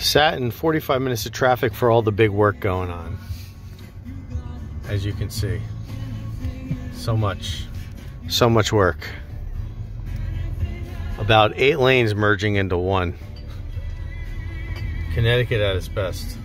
Sat in 45 minutes of traffic for all the big work going on. As you can see. So much. So much work. About eight lanes merging into one. Connecticut at its best.